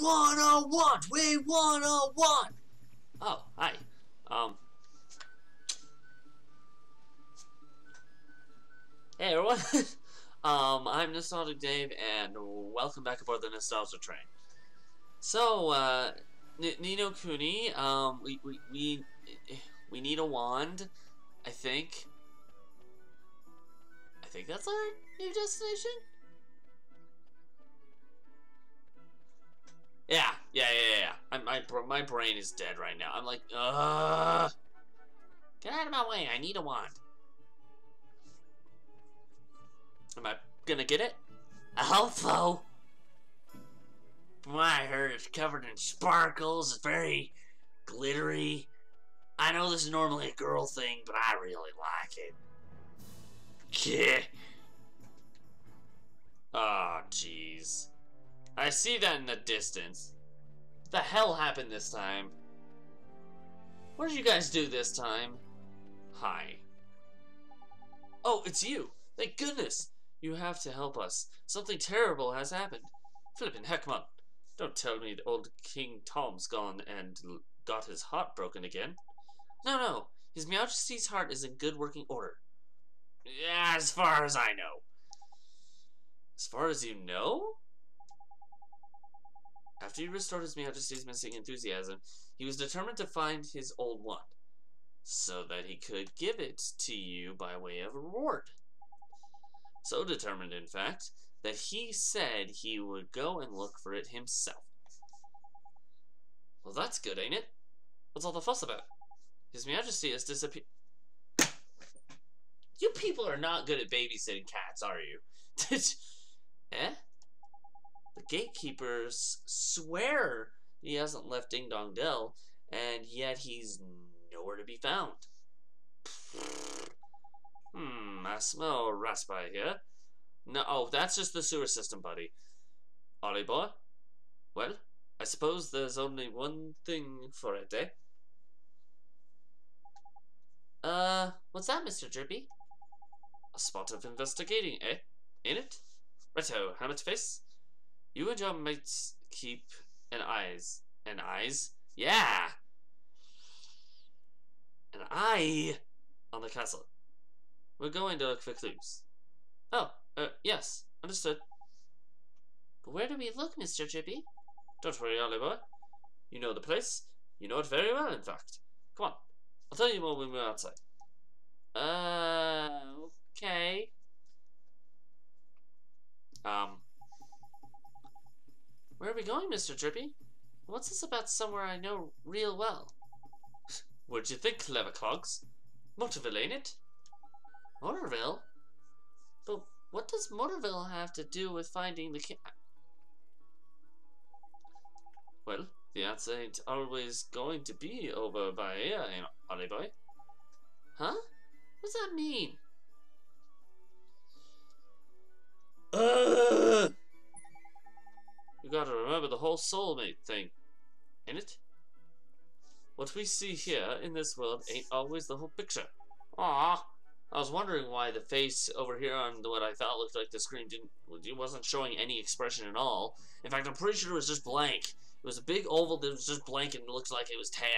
wanna want, we wanna want. Oh, hi. Um. Hey everyone. um, I'm Nostalgic Dave, and welcome back aboard the Nostalgia Train. So, uh, N Ni no Kuni, um, we, we, we, we need a wand, I think. I think that's our new destination? Yeah, yeah, yeah, yeah. I'm, my, my brain is dead right now. I'm like, ugh. Get out of my way, I need a wand. Am I gonna get it? I hope so. My hair is covered in sparkles. It's very glittery. I know this is normally a girl thing, but I really like it. Yeah. Oh, jeez. I see that in the distance. What the hell happened this time? What did you guys do this time? Hi. Oh, it's you! Thank goodness! You have to help us. Something terrible has happened. Flippin' Heckman. Don't tell me the old King Tom's gone and got his heart broken again. No, no. His Majesty's heart is in good working order. As far as I know. As far as you know? After he restored His Majesty's missing enthusiasm, he was determined to find his old wand, so that he could give it to you by way of reward. So determined, in fact, that he said he would go and look for it himself. Well, that's good, ain't it? What's all the fuss about? His Majesty has disappeared. You people are not good at babysitting cats, are you? eh? The gatekeepers swear he hasn't left Ding Dong Dell, and yet he's nowhere to be found. Hmm, I smell raspberry here. No, oh, that's just the sewer system, buddy. Ollie boy? Well, I suppose there's only one thing for it, eh? Uh, what's that, Mr. Drippy? A spot of investigating, eh? Ain't it? Righto, Helmet Face. You and your mates keep an eyes. An eyes? Yeah! An eye on the castle. We're going to look for clues. Oh, uh, yes, understood. But where do we look, Mr. Drippy? Don't worry, Ollie boy. You know the place. You know it very well, in fact. Come on. I'll tell you more when we're outside. Uh, okay. Um, where are we going, Mr. Drippy? What's this about somewhere I know real well? What'd you think, clever clogs? Motorville, ain't it? Motorville? But what does Motorville have to do with finding the cat? Well, the answer ain't always going to be over by here, ain't Ollie boy? Huh? What does that mean? Uh, you gotta remember the whole soulmate thing, ain't it? What we see here in this world ain't always the whole picture. Ah, I was wondering why the face over here on the what I thought looked like the screen didn't it wasn't showing any expression at all. In fact, I'm pretty sure it was just blank. It was a big oval that was just blank and looked like it was tan.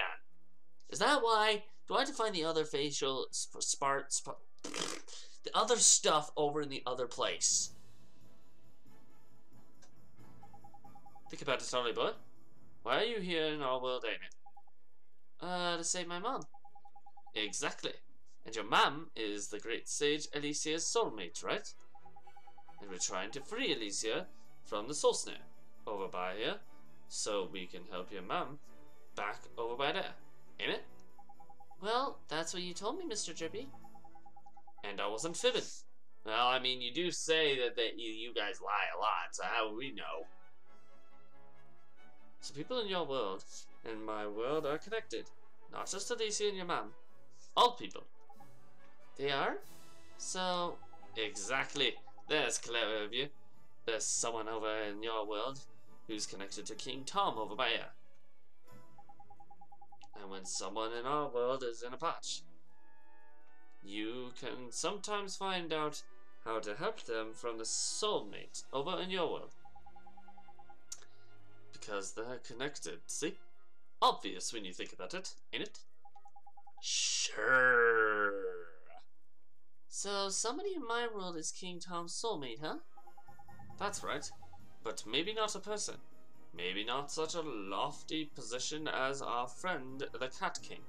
Is that why? Do I have to find the other facial spark, spark the other stuff over in the other place? Think about it, Ollie boy. Why are you here in our world, it? Uh, to save my mom. Exactly. And your mom is the great sage Alicia's soulmate, right? And we're trying to free Alicia from the soul snare over by here, so we can help your mom back over by there, ain't it? Well, that's what you told me, Mr. Drippy. And I wasn't fibbing. Well, I mean, you do say that, that you, you guys lie a lot, so how would we know? So people in your world and my world are connected. Not just Alicia and your mom. All people. They are? So, exactly. That's clever of you. There's someone over in your world who's connected to King Tom over by here. And when someone in our world is in a patch, you can sometimes find out how to help them from the soulmate over in your world Because they're connected, see? Obvious when you think about it, ain't it? Sure. So, somebody in my world is King Tom's soulmate, huh? That's right. But maybe not a person. Maybe not such a lofty position as our friend the Cat King.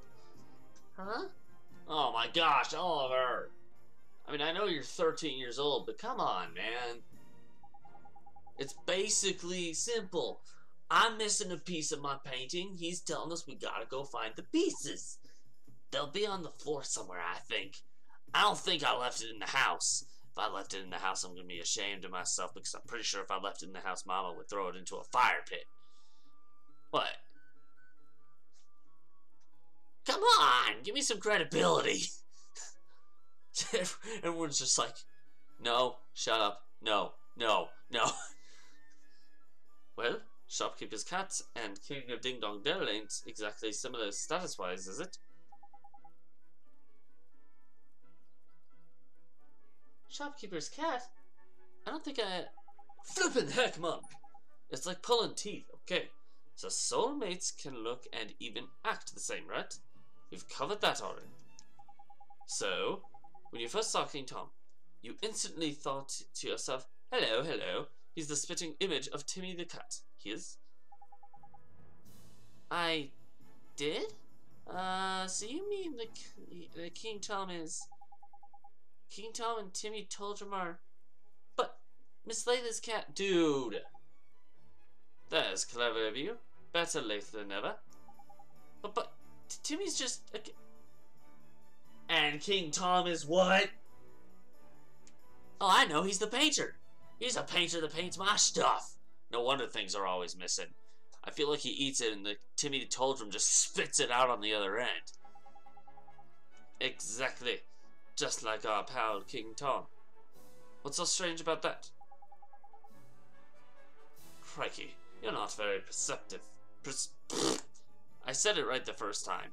Huh? Oh my gosh, Oliver! I mean, I know you're 13 years old, but come on, man. It's basically simple. I'm missing a piece of my painting. He's telling us we gotta go find the pieces. They'll be on the floor somewhere, I think. I don't think I left it in the house. If I left it in the house, I'm gonna be ashamed of myself because I'm pretty sure if I left it in the house, Mama would throw it into a fire pit. What? Come on, give me some credibility. Everyone's just like, no, shut up, no, no, no. well, Shopkeeper's Cat and King of Ding Dong Dell ain't exactly similar status-wise, is it? Shopkeeper's cat? I don't think I... Flippin' heck, mom! It's like pulling teeth, okay? So soulmates can look and even act the same, right? We've covered that already. So, when you first saw King Tom, you instantly thought to yourself, hello, hello, he's the spitting image of Timmy the cat. He is? I did? Uh, so you mean the, the King Tom is... King Tom and Timmy Toltram are... But, Miss Leila's cat... Dude! That is clever of you. Better late than never. But, but, Timmy's just... A... And King Tom is what? Oh, I know, he's the painter. He's a painter that paints my stuff. No wonder things are always missing. I feel like he eats it and the Timmy the Toltram just spits it out on the other end. Exactly. Just like our pal King Tom. What's so strange about that? Crikey, you're not very perceptive. Pers I said it right the first time.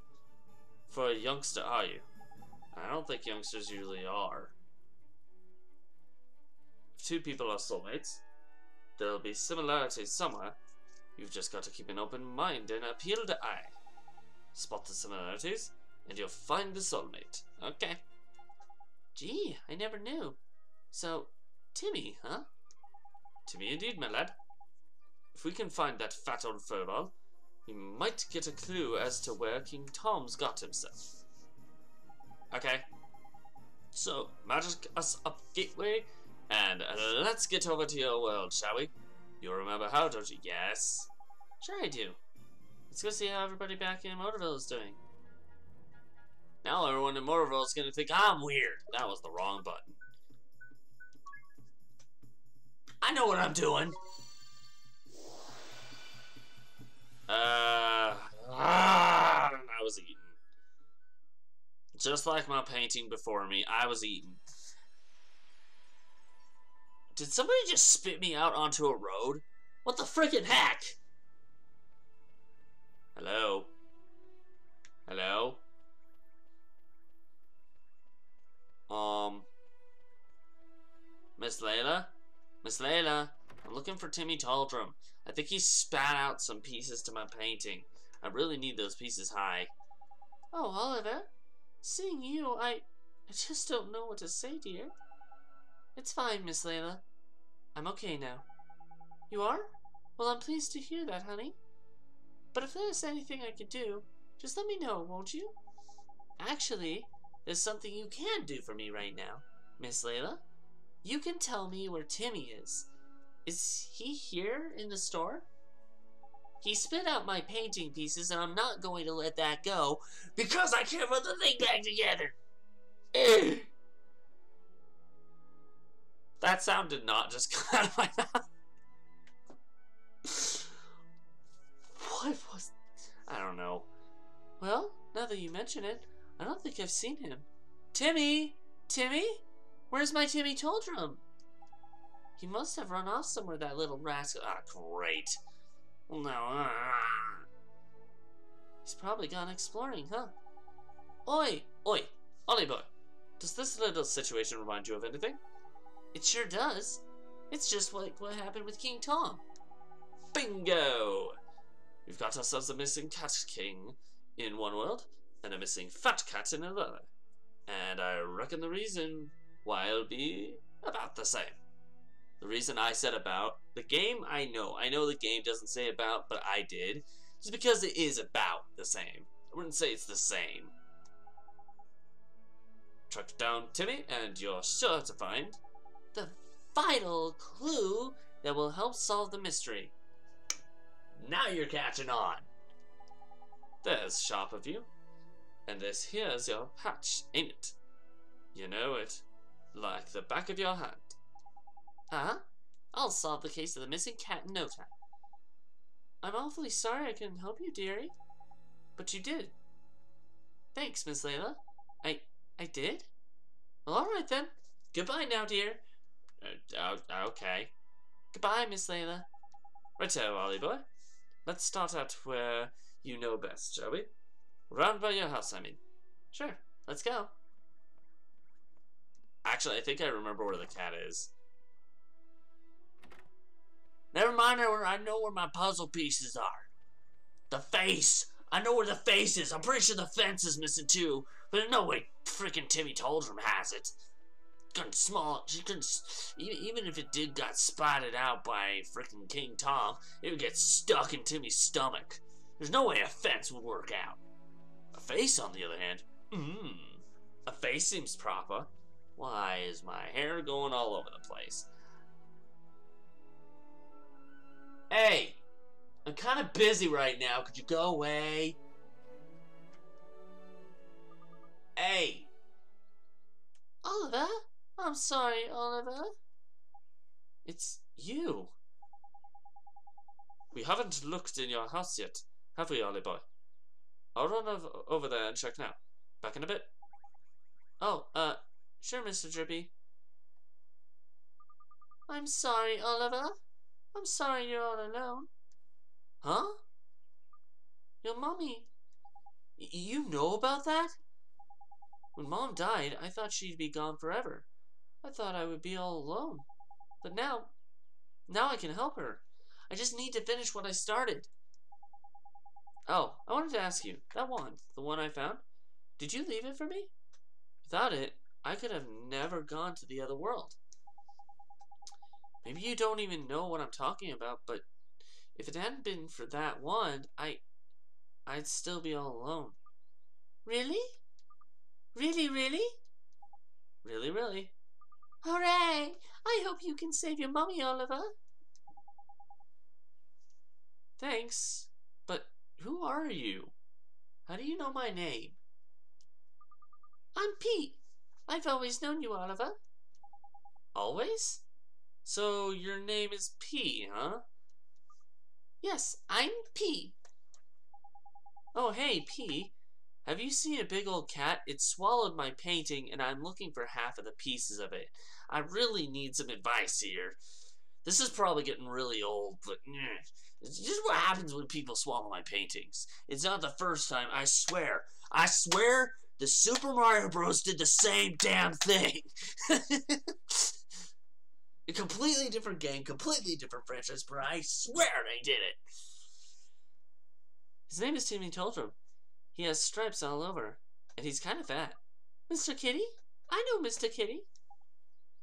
For a youngster, are you? I don't think youngsters usually are. Two people are soulmates, there'll be similarities somewhere. You've just got to keep an open mind and appeal to eye. Spot the similarities, and you'll find the soulmate. Okay. Gee, I never knew. So, Timmy, huh? Timmy indeed, my lad. If we can find that fat old furball, we might get a clue as to where King Tom's got himself. Okay. So, magic us up gateway, and let's get over to your world, shall we? You remember how, don't you? Yes. Sure I do. Let's go see how everybody back in Motorville is doing. Now everyone in Motorville is gonna think I'm weird. That was the wrong button. I know what I'm doing. Uh, ah, I was eating. Just like my painting before me, I was eating. Did somebody just spit me out onto a road? What the freaking heck? Hello? Hello? Um... Miss Leila? Miss Leila? I'm looking for Timmy Taldrum. I think he spat out some pieces to my painting. I really need those pieces high. Oh, Oliver. Seeing you, I... I just don't know what to say, dear. It's fine, Miss Leila. I'm okay now. You are? Well, I'm pleased to hear that, honey. But if there's anything I could do, just let me know, won't you? Actually, there's something you can do for me right now, Miss Leila. You can tell me where Timmy is. Is he here in the store? He spit out my painting pieces, and I'm not going to let that go because I can't put the thing back together. that sound did not just come out of my mouth. what was. I don't know. Well, now that you mention it, I don't think I've seen him. Timmy! Timmy? Where's my Timmy Toldrum? He must have run off somewhere, that little rascal. Ah, great. Well, now, uh, He's probably gone exploring, huh? Oi! Oi! Ollie boy! Does this little situation remind you of anything? It sure does. It's just like what happened with King Tom. Bingo! We've got ourselves a missing cat king in one world, and a missing fat cat in another. And I reckon the reason why it'll be about the same. The reason I said about, the game I know, I know the game doesn't say about, but I did, just because it is about the same. I wouldn't say it's the same. Track down Timmy, and you're sure to find The vital clue that will help solve the mystery. Now you're catching on. There's sharp of you. And this here's your patch, ain't it? You know it like the back of your hand. Huh? I'll solve the case of the missing cat in no time. I'm awfully sorry I couldn't help you, dearie. But you did. Thanks, Miss Leila. I I did? Well, alright then. Goodbye now, dear. Uh, uh, okay. Goodbye, Miss Leila. Righto, Ollie boy. Let's start out where you know best, shall we? Round by your house, I mean. Sure, let's go. Actually, I think I remember where the cat is. Never mind, I know where my puzzle pieces are. The face! I know where the face is. I'm pretty sure the fence is missing too. But no way freaking Timmy Taldrum has it. Couldn't small. She couldn't. Even if it did got spotted out by freaking King Tom, it would get stuck in Timmy's stomach. There's no way a fence would work out. A face, on the other hand, mmm, a face seems proper. Why is my hair going all over the place? Hey, I'm kind of busy right now. Could you go away? Hey. Oliver? I'm sorry, Oliver. It's you. We haven't looked in your house yet, have we, Ollie boy? I'll run over, over there and check now. Back in a bit. Oh, uh, sure, Mr. Drippy. I'm sorry, Oliver. I'm sorry you're all alone. Huh? Your mommy. Y you know about that? When mom died, I thought she'd be gone forever. I thought I would be all alone. But now, now I can help her. I just need to finish what I started. Oh, I wanted to ask you, that wand, the one I found, did you leave it for me? Without it, I could have never gone to the other world. Maybe you don't even know what I'm talking about, but if it hadn't been for that wand, I I'd still be all alone. Really? Really, really? Really, really. Hooray! I you can save your mummy, Oliver. Thanks, but who are you? How do you know my name? I'm Pete. I've always known you, Oliver. Always? So your name is Pea, huh? Yes, I'm Pea. Oh, hey, Pea. Have you seen a big old cat? It swallowed my painting, and I'm looking for half of the pieces of it. I really need some advice here. This is probably getting really old, but eh, it's just what happens when people swallow my paintings. It's not the first time, I swear. I swear the Super Mario Bros. did the same damn thing. a completely different game, completely different franchise, but I swear they did it. His name is Timmy Taldrum. He has stripes all over, and he's kind of fat. Mr. Kitty? I know Mr. Kitty.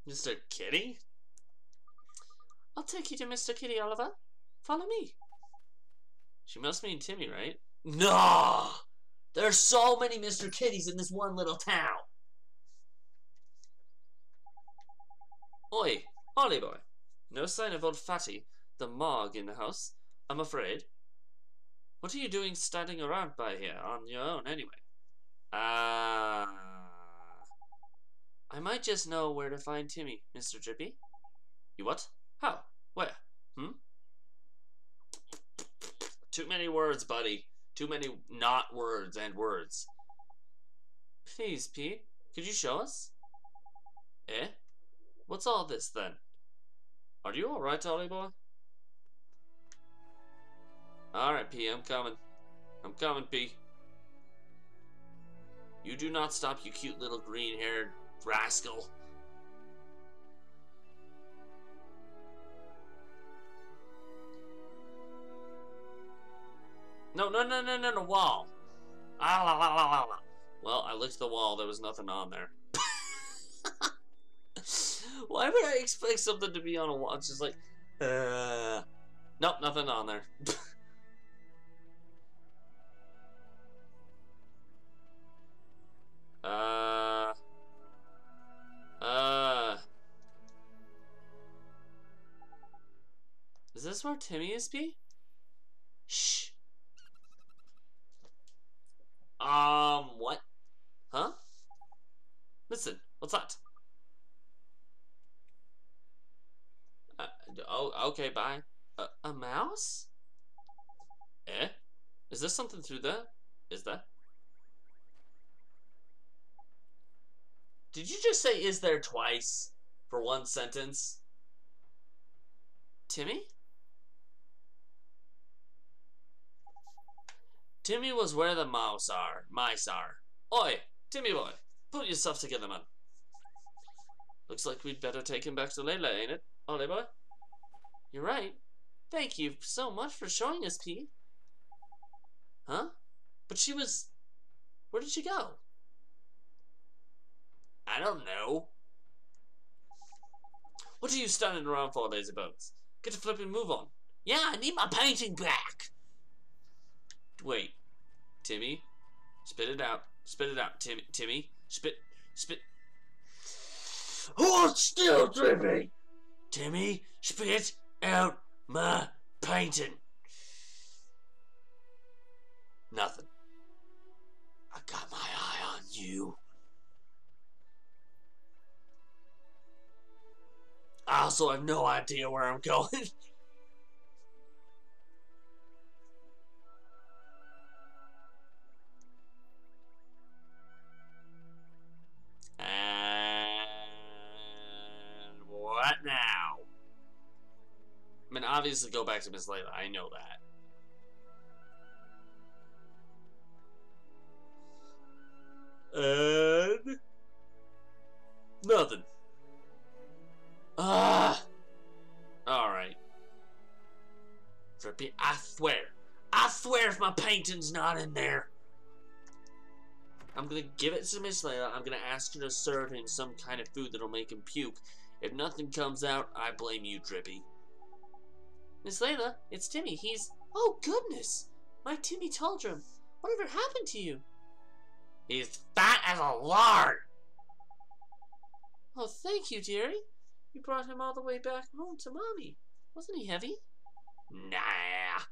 Mr. Kitty? I'll take you to Mr. Kitty, Oliver. Follow me. She must mean Timmy, right? No! There's so many Mr. Kitties in this one little town. Oi, Ollie boy. No sign of old Fatty, the Mog, in the house, I'm afraid. What are you doing standing around by here on your own, anyway? Ah. Uh... I might just know where to find Timmy, Mr. Drippy. You what? How? Where? Hmm? Too many words, buddy. Too many not words and words. Please, Pete, could you show us? Eh? What's all this, then? Are you alright, Ollie boy? Alright, Pea, I'm coming. I'm coming, Pea. You do not stop, you cute little green-haired rascal. No, no, no, no, no, no, wall. Ah, la, la, la, la, la. Well, I licked the wall. There was nothing on there. Why would I expect something to be on a wall? It's just like, uh, nope, nothing on there. uh, uh. Is this where Timmy is be? Shh. Um, what? Huh? Listen, what's that? Uh, oh, okay, bye. A, a mouse? Eh? Is there something through there? Is there? Did you just say is there twice for one sentence? Timmy? Timmy was where the mouse are, mice are. Oi, Timmy boy, put yourself together, man. Looks like we'd better take him back to Leila, ain't it, Ollie boy? You're right. Thank you so much for showing us, Pea. Huh? But she was... Where did she go? I don't know. What are you standing around for, lazy bones? Get a flipping move on. Yeah, I need my painting back. Wait, Timmy, spit it out. Spit it out, Timmy. Timmy, spit, spit. Hold still, Timmy. Timmy, spit out my painting. Nothing. I got my eye on you. I also have no idea where I'm going. And what now? I mean, obviously go back to Miss Leila. I know that. And nothing. Ah. Alright. Drippy, I swear, I swear, if my painting's not in there, I'm gonna give it to Miss Leila. I'm gonna ask her to serve him some kind of food that'll make him puke. If nothing comes out, I blame you, Drippy. Miss Leila, it's Timmy. He's. Oh, goodness! My Timmy Taldrum. Whatever happened to you? He's fat as a lard! Oh, thank you, dearie. You brought him all the way back home to Mommy. Wasn't he heavy? Nah.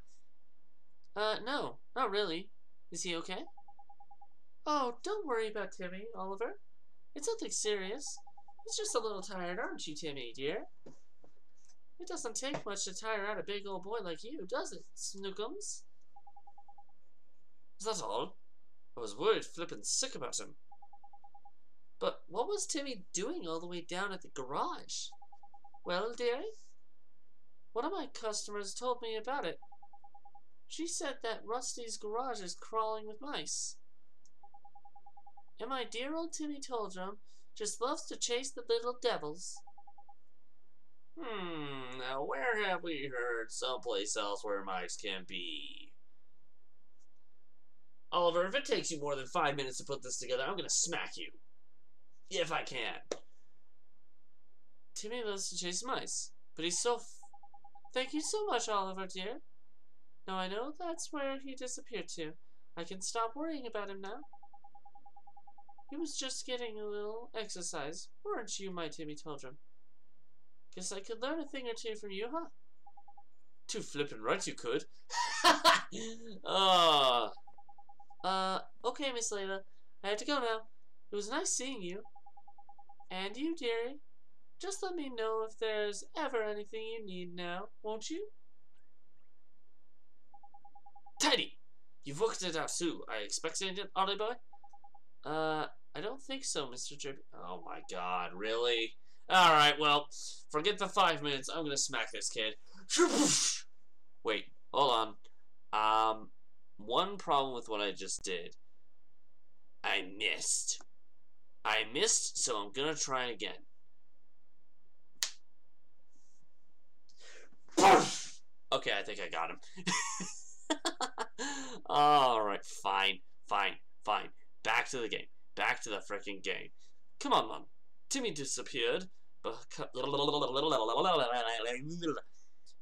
Uh, no, not really. Is he okay? Oh, don't worry about Timmy, Oliver. It's nothing serious. He's just a little tired, aren't you, Timmy, dear? It doesn't take much to tire out a big old boy like you, does it, Snookums? Is that all? I was worried flippin' sick about him. But what was Timmy doing all the way down at the garage? Well, dearie, one of my customers told me about it. She said that Rusty's garage is crawling with mice. And my dear old Timmy Taldrum just loves to chase the little devils. Hmm, now where have we heard someplace else where mice can be? Oliver, if it takes you more than five minutes to put this together, I'm gonna smack you. If I can. Timmy loves to chase mice, but he's so. Thank you so much, Oliver, dear. Now I know that's where he disappeared to. I can stop worrying about him now. He was just getting a little exercise, weren't you, my Timmy Taldrum? Guess I could learn a thing or two from you, huh? Too flippin' right you could. oh. Uh, okay, Miss Leila. I have to go now. It was nice seeing you. And you, dearie. Just let me know if there's ever anything you need now, won't you? Teddy! You've worked it out too. I expected it, Ollie boy? Uh, I don't think so, Mr. Drippy. Oh my god, really? Alright, well, forget the five minutes. I'm gonna smack this kid. Wait, hold on. Um, one problem with what I just did. I missed. I missed, so I'm gonna try again. Okay, I think I got him. Alright, fine, fine, fine. Back to the game. Back to the freaking game. Come on, Mom. Timmy disappeared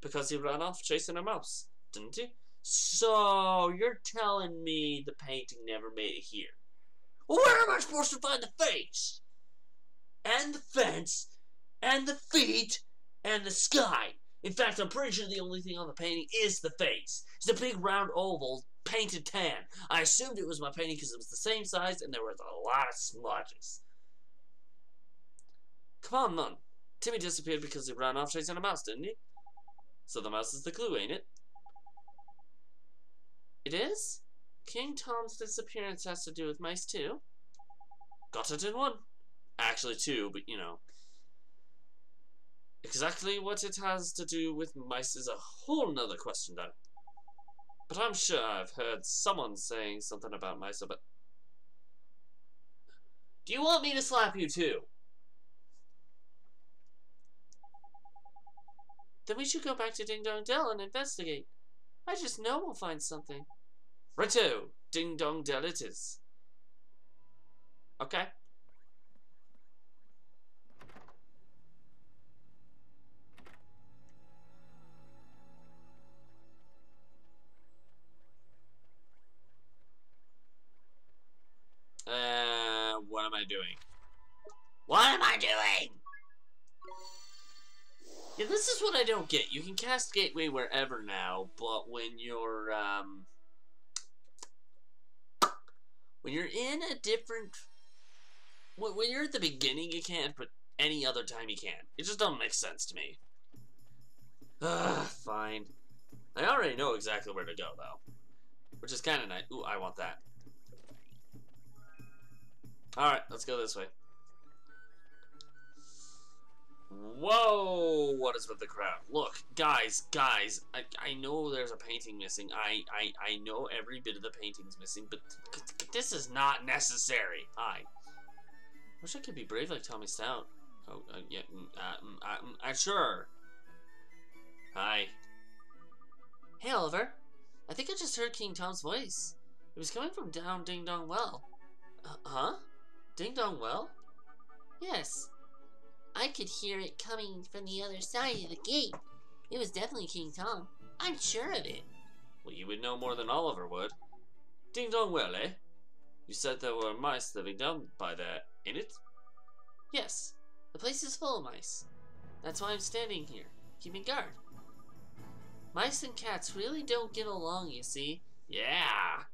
because he ran off chasing a mouse, didn't he? So, you're telling me the painting never made it here. Well, where am I supposed to find the face? And the fence, and the feet, and the sky. In fact, I'm pretty sure the only thing on the painting is the face. It's a big round oval painted tan. I assumed it was my painting because it was the same size and there was a lot of smudges. Come on, Nun. Timmy disappeared because he ran off chasing a mouse, didn't he? So the mouse is the clue, ain't it? It is? King Tom's disappearance has to do with mice too? Got it in one. Actually two, but you know. Exactly what it has to do with mice is a whole nother question, though. But I'm sure I've heard someone saying something about mice, but... Do you want me to slap you too? Then we should go back to Ding Dong Dell and investigate. I just know we'll find something. Righto, Ding Dong Dell it is. Okay. Uh, what am I doing? What am I doing? Yeah, this is what I don't get. You can cast Gateway wherever now, but when you're, um... When you're in a different... When you're at the beginning, you can't, but any other time you can. It just doesn't make sense to me. Ugh, fine. I already know exactly where to go, though. Which is kind of nice. Ooh, I want that. Alright, let's go this way. Whoa! What is with the crowd? Look, guys, guys, I, I know there's a painting missing. I, I, I know every bit of the painting's missing, but this is not necessary. I Wish I could be brave like Tommy Stout. Oh, uh, yeah, mm, uh, mm, uh, mm, uh, sure. Hi. Hey, Oliver. I think I just heard King Tom's voice. It was coming from down Ding Dong Well. Uh, huh? Ding Dong Well? Yes. I could hear it coming from the other side of the gate. It was definitely King Tom. I'm sure of it. Well, you would know more than Oliver would. Ding Dong Well, eh? You said there were mice living down by there, ain't it? Yes. The place is full of mice. That's why I'm standing here, keeping guard. Mice and cats really don't get along, you see. Yeah.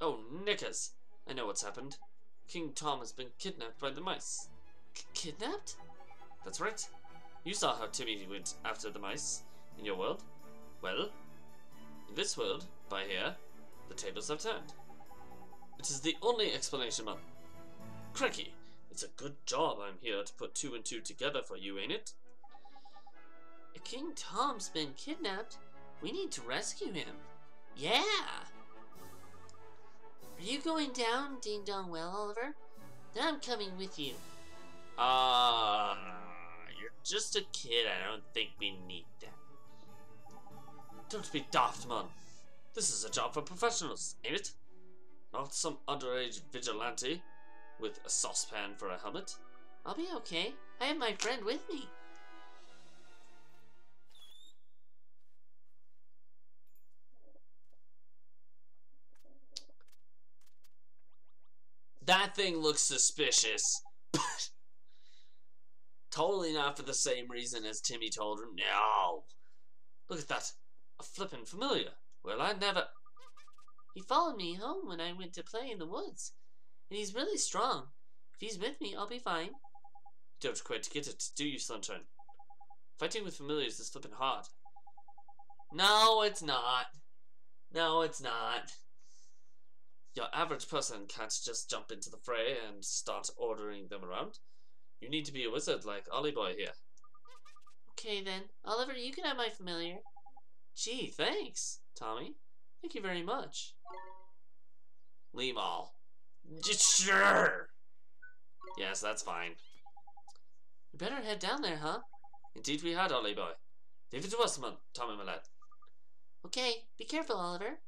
Oh, knickers. I know what's happened. King Tom has been kidnapped by the mice. Kidnapped? That's right. You saw how Timmy went after the mice in your world. Well, in this world, by here, the tables have turned. It is the only explanation, Mum. Cranky, it's a good job I'm here to put two and two together for you, ain't it? King Tom's been kidnapped. We need to rescue him. Yeah! Are you going down, Ding Dong Well, Oliver? Then I'm coming with you. Ah, uh, you're just a kid. I don't think we need that. Don't be daft, man. This is a job for professionals, ain't it? Not some underage vigilante with a saucepan for a helmet. I'll be okay. I have my friend with me. That thing looks suspicious. totally not for the same reason as Timmy told him. No. Look at that. A flippin' familiar. Well, I never... He followed me home when I went to play in the woods. And he's really strong. If he's with me, I'll be fine. Don't quite get it, do you, Sunshine? Fighting with familiars is flippin' hard. No, it's not. No, it's not. Your average person can't just jump into the fray and start ordering them around. You need to be a wizard like Ollie Boy here. Okay then, Oliver, you can have my familiar. Gee, thanks, Tommy. Thank you very much. Lemal. Sure! Yes, that's fine. We better head down there, huh? Indeed we had, Ollie boy. Leave it to us, man, Tommy, my lad. Okay, be careful, Oliver.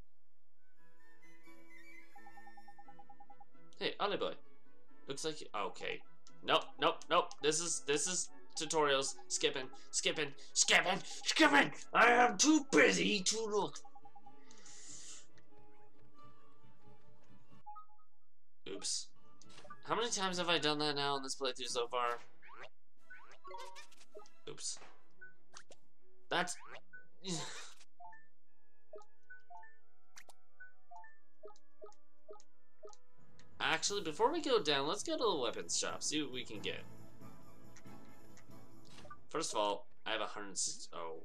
Hey, Ollie boy. Looks like you- okay. Nope, nope, nope. This is this is tutorials. Skipping, skipping, skipping, skipping. I am too busy to look. Oops. How many times have I done that now in this playthrough so far? Oops. That's... Actually, before we go down, let's go to the weapons shop, see what we can get. First of all, I have a hundred. Oh.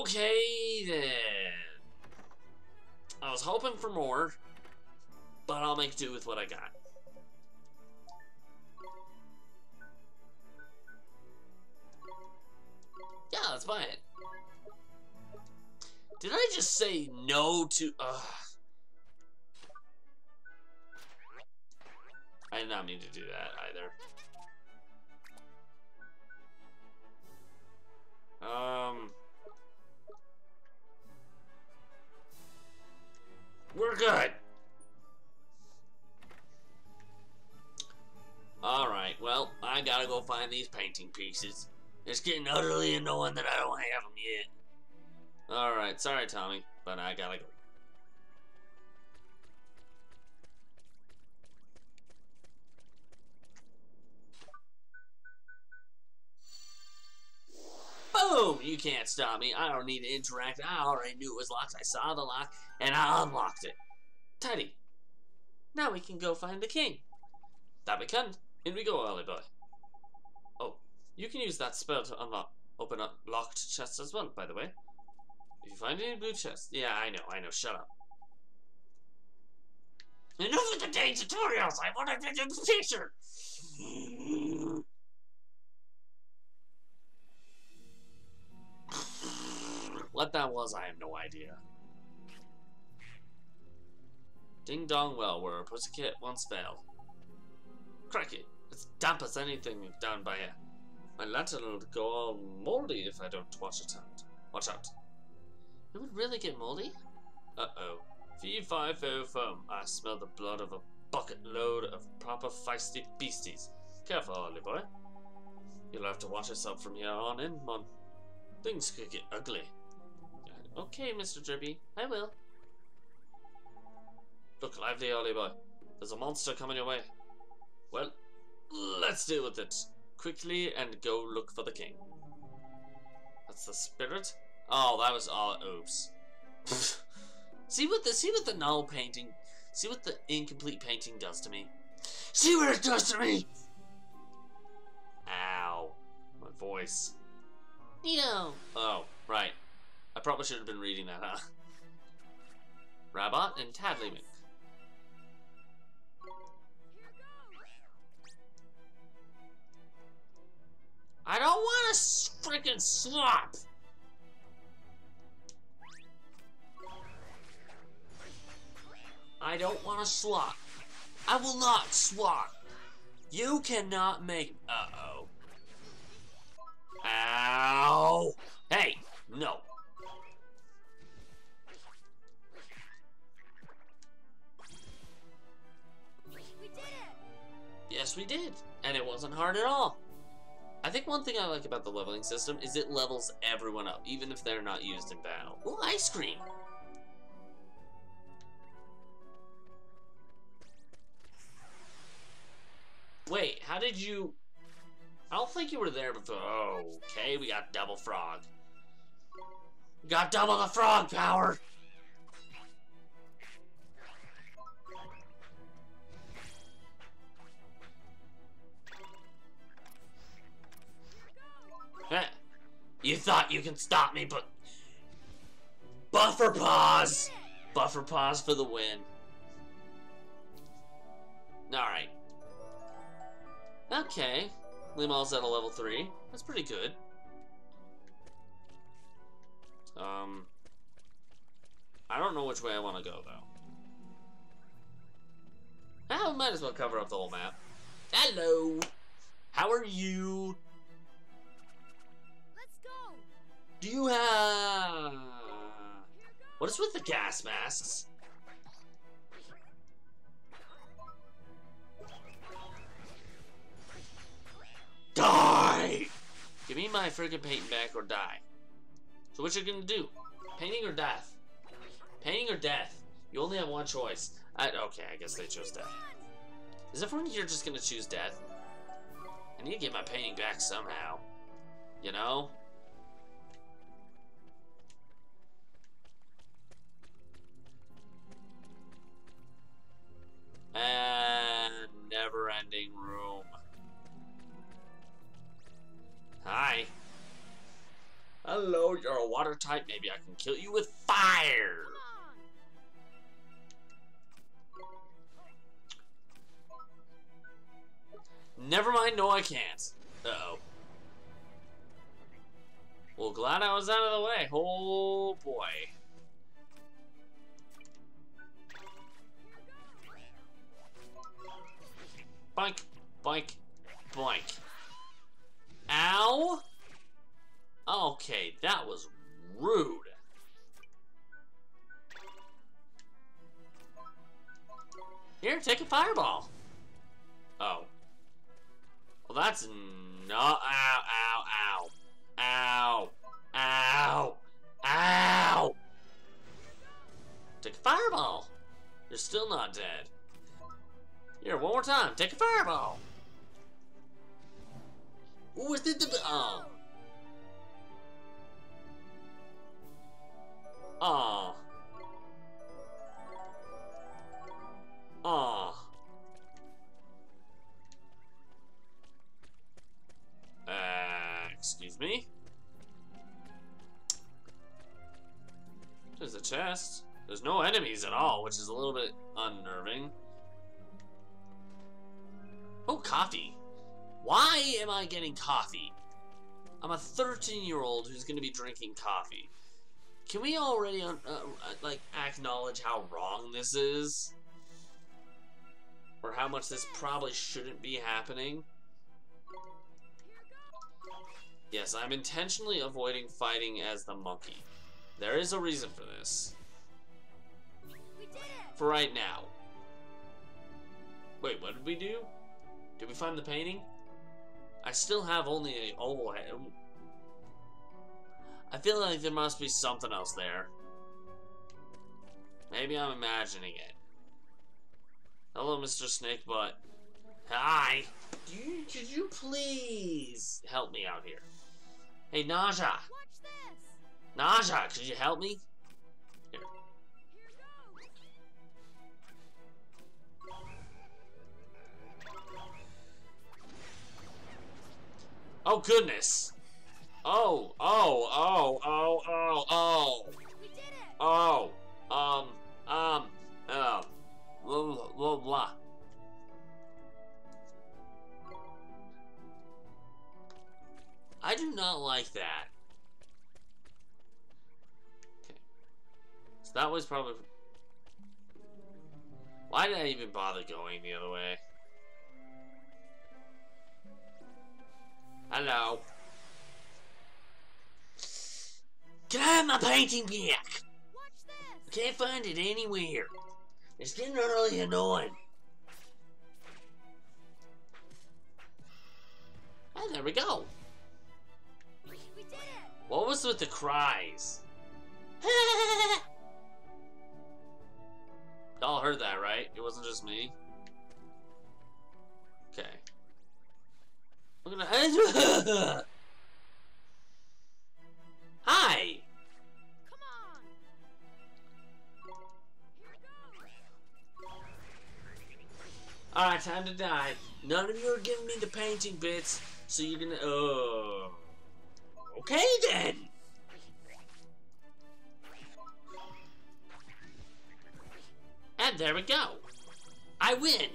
Okay then. I was hoping for more, but I'll make do with what I got. Yeah, let's buy it. Did I just say no to... Ugh. I did not mean to do that either. Um... We're good. Alright, well, I gotta go find these painting pieces. It's getting utterly annoying that I don't have them yet. Alright, sorry Tommy, but I gotta go. Boom! You can't stop me. I don't need to interact. I already knew it was locked. I saw the lock, and I unlocked it. Teddy, Now we can go find the king. That we can. In we go, Ollie boy. Oh, you can use that spell to unlock, open up locked chests as well, by the way. If you find any blue chests. Yeah, I know, I know. Shut up. Enough with the dang tutorials! I want to do the picture! What that was, I have no idea. Ding Dong Well, where a pussycat once fell. Cracky, it's damp as anything down by here. My lantern will go all moldy if I don't watch it out. Watch out. It would really get moldy? Uh-oh. Fee fi fo fum. I smell the blood of a bucket load of proper feisty beasties. Careful, Ollie boy. You'll have to watch yourself from here on in, Mon. Things could get ugly. Okay, Mr. Drippy, I will. Look lively, Ollie boy. There's a monster coming your way. Well, let's deal with it quickly and go look for the king. That's the spirit. Oh, that was all. Oops. see what the see what the null painting, see what the incomplete painting does to me. See what it does to me. Ow, my voice. Nito! Oh, right. I probably should have been reading that, huh? Rabot and Tadley I don't want to freaking swap! I don't want to swap. I will not swap. You cannot make... Uh-oh. Ow! Hey! No. Yes, we did. And it wasn't hard at all. I think one thing I like about the leveling system is it levels everyone up, even if they're not used in battle. Ooh, ice cream! Wait, how did you... I don't think you were there before. Oh, okay, we got double frog. We got double the frog power! You thought you can stop me, but... Buffer pause! Buffer pause for the win. Alright. Okay. Limal's at a level 3. That's pretty good. Um... I don't know which way I want to go, though. Well, might as well cover up the whole map. Hello! How are you? do you have? What is with the gas masks? Die! Give me my freaking painting back or die. So what you gonna do? Painting or death? Painting or death? You only have one choice. I, okay, I guess they chose death. Is everyone here just gonna choose death? I need to get my painting back somehow. You know? And never-ending room. Hi. Hello, you're a water type. Maybe I can kill you with fire. Never mind, no I can't. Uh-oh. Well, glad I was out of the way. Oh, boy. Boink, boink, boink. Ow! Okay, that was rude. Here, take a fireball. Oh. Well, that's not. Ow, ow, ow. Ow. Ow. Ow. Take a fireball. You're still not dead. Here, one more time. Take a fireball. Ooh, is it the. Oh. Aw. Aw. Uh, excuse me? There's a chest. There's no enemies at all, which is a little bit unnerving. Coffee. Why am I getting coffee? I'm a 13 year old who's going to be drinking coffee. Can we already, uh, uh, like, acknowledge how wrong this is? Or how much this probably shouldn't be happening? Yes, I'm intentionally avoiding fighting as the monkey. There is a reason for this. For right now. Wait, what did we do? Did we find the painting? I still have only a... Oh, I, I feel like there must be something else there. Maybe I'm imagining it. Hello, Mr. Snakebutt. Hi! You, could you please help me out here? Hey, Naja! Naja, could you help me? Oh, goodness! Oh, oh, oh, oh, oh, oh. Oh, um, um, uh, blah, blah, blah. I do not like that. Okay. So that was probably... Why did I even bother going the other way? Hello. Can I have my painting back? I can't find it anywhere. It's getting really annoying. Oh, there we go. We did it! What was with the cries? Y'all heard that, right? It wasn't just me. We're gonna. Hi. Come on! Goes! Alright, time to die. None of you are giving me the painting bits, so you're gonna. Oh. Okay then. And there we go. I win.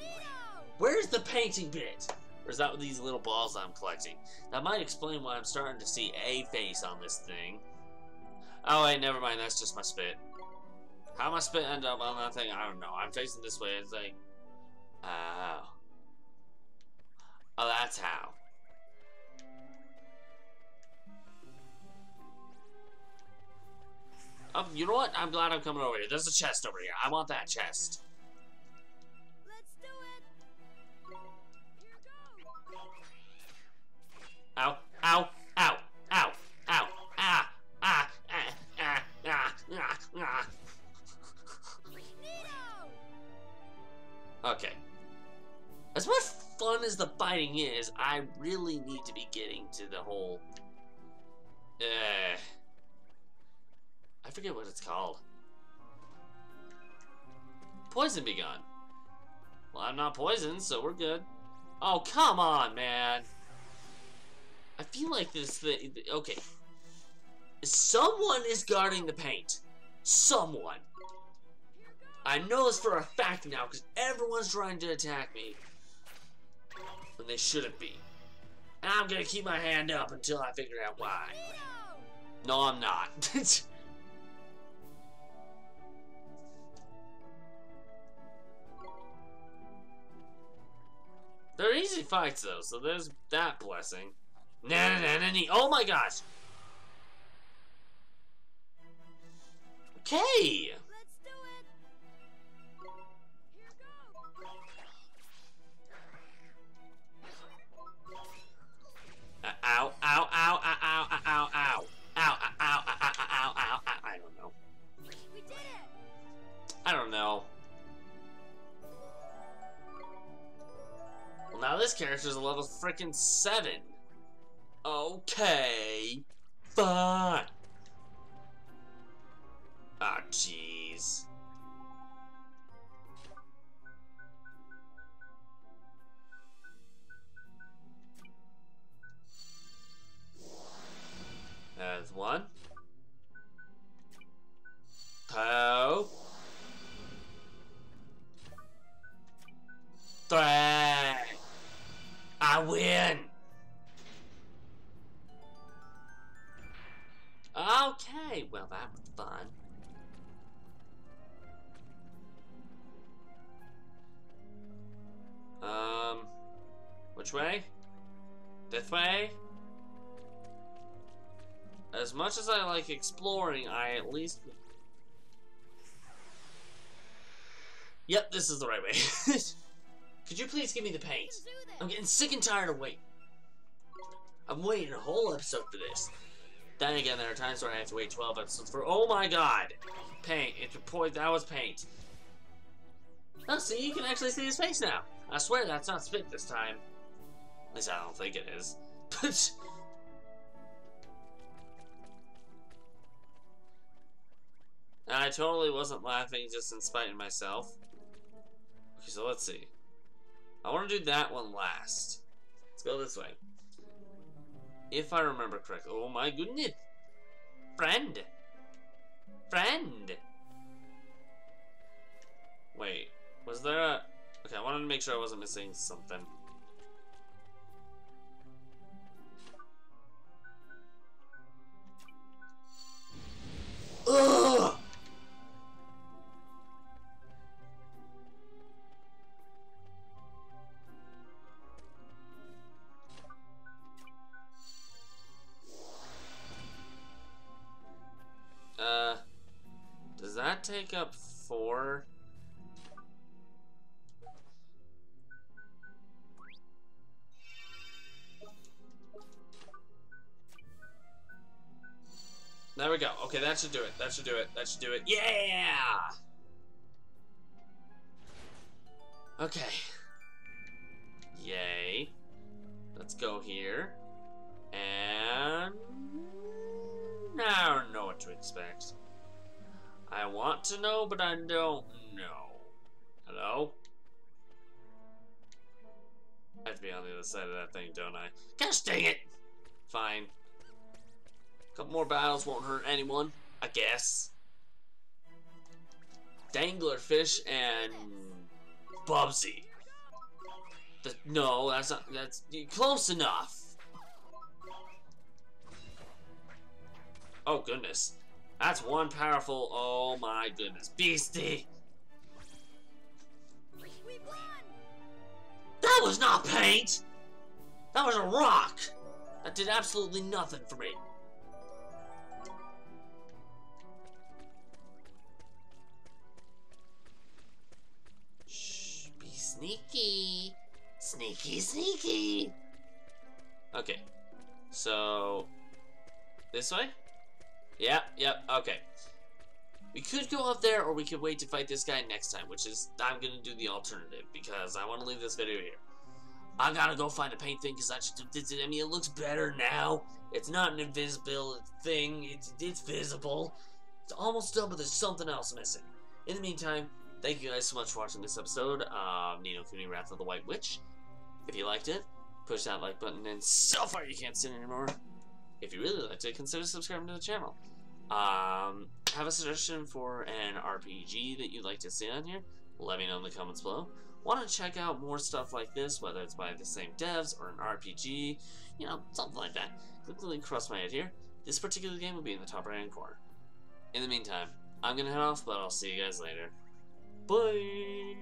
Where's the painting bit? Or is that with these little balls I'm collecting? That might explain why I'm starting to see a face on this thing. Oh wait, never mind. That's just my spit. How my spit end up on that thing? I don't know. I'm facing this way. It's like, oh, oh, that's how. Oh, you know what? I'm glad I'm coming over here. There's a chest over here. I want that chest. ow, ow, ow, ow, ow, ah, ah, ah, ah, ah, ah, ah. Okay. As much fun as the fighting is, I really need to be getting to the whole... Uh, I forget what it's called. Poison begun. Well, I'm not poisoned, so we're good. Oh, come on, man. I feel like this thing. Okay. Someone is guarding the paint. Someone. I know this for a fact now because everyone's trying to attack me when they shouldn't be. And I'm gonna keep my hand up until I figure out why. No, I'm not. They're easy fights though, so there's that blessing. Na na na na. Oh my gosh. Okay. Let's do it! Here goes! Uh, ow, ow, ow, uh, uh, ow, ow, ow, uh, ow, ow. Ow, ow, ow, ow, ow, ow, ow, ow. I don't know. We did it! I don't know. Well, now this character's a level freaking 7. Okay. Fine. Fun. Um, which way? This way? As much as I like exploring, I at least. Yep, this is the right way. Could you please give me the paint? I'm getting sick and tired of waiting. I'm waiting a whole episode for this. Then again, there are times where I have to wait 12 episodes for. Oh my god! Paint. It's point. That was paint. Oh, see, you can actually see his face now. I swear that's not spit this time. At least I don't think it is. But. I totally wasn't laughing just in spite of myself. Okay, so let's see. I want to do that one last. Let's go this way. If I remember correctly. Oh my goodness. Friend. Friend. Wait. Was there a... Okay, I wanted to make sure I wasn't missing something. Ugh! Take up four? There we go. Okay, that should do it. That should do it. That should do it. Yeah! Okay. Yay. Let's go here. And I don't know what to expect. I want to know, but I don't know. Hello? I have to be on the other side of that thing, don't I? Gosh dang it! Fine. A Couple more battles won't hurt anyone, I guess. Danglerfish and Bubsy. The, no, that's not. That's close enough. Oh goodness, that's one powerful. Oh my goodness, beastie. We won! That was not paint. That was a rock. That did absolutely nothing for me. Shh, be sneaky. Sneaky, sneaky. Okay, so this way? Yep, yep, okay. We could go up there, or we could wait to fight this guy next time, which is, I'm gonna do the alternative, because I want to leave this video here. I gotta go find a paint thing because I just, it, I mean, it looks better now. It's not an invisible thing. It's, it's visible. It's almost done, but there's something else missing. In the meantime, thank you guys so much for watching this episode of Ni No Kuni Wrath of the White Witch. If you liked it, push that like button and so far you can't sit anymore. If you really liked it, consider subscribing to the channel. Um, have a suggestion for an RPG that you'd like to see on here? Let me know in the comments below. Want to check out more stuff like this, whether it's by the same devs or an RPG, you know, something like that. Click the link across my head here. This particular game will be in the top right hand corner. In the meantime, I'm gonna head off, but I'll see you guys later. Bye!